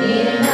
Yeah.